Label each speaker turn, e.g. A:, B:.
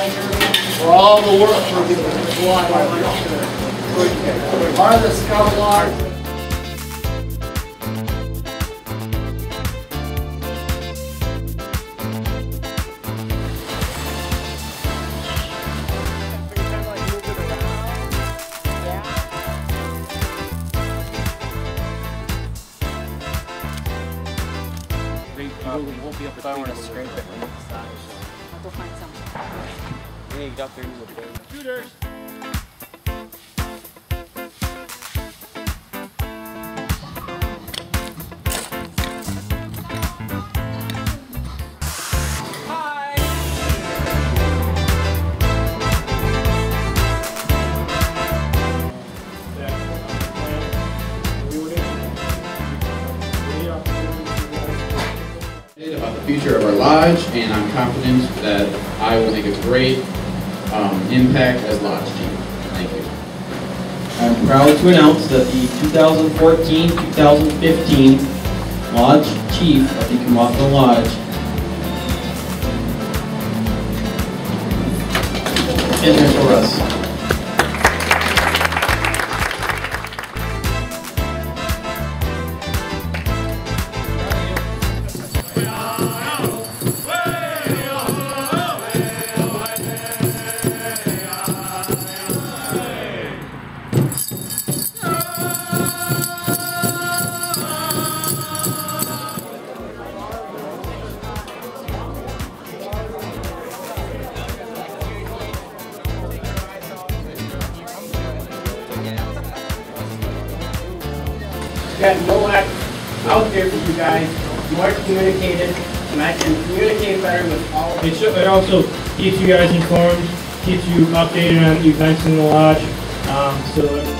A: all the work for the Lodge. Part of the Scout Lodge.
B: won't be able to clean us scrape it when it's done. Hey, Doctor, you look good.
A: Shooters.
C: about the future of our lodge, and I'm confident that I will make a great um, impact as lodge chief. Thank you.
D: I'm proud to announce that the 2014-2015 Lodge Chief of the Kamatha Lodge is Mr. Russ.
E: Got no out there for you guys, more communicated, and I can communicate better with all of you.
F: It it also keeps you guys informed, keeps you updated on events in the lodge, um, so